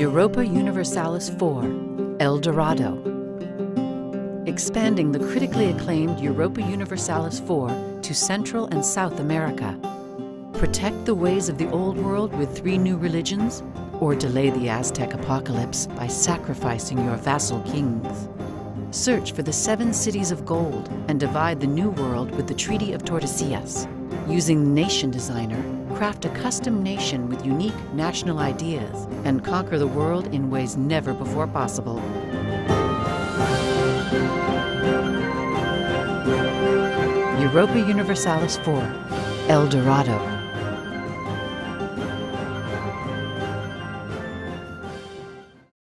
Europa Universalis 4 El Dorado. Expanding the critically acclaimed Europa Universalis 4 to Central and South America. Protect the ways of the Old World with three new religions, or delay the Aztec apocalypse by sacrificing your vassal kings. Search for the seven cities of gold and divide the New World with the Treaty of Tordesillas. Using Nation Designer, craft a custom nation with unique national ideas and conquer the world in ways never before possible. Europa Universalis 4 El Dorado.